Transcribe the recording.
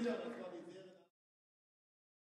Yeah,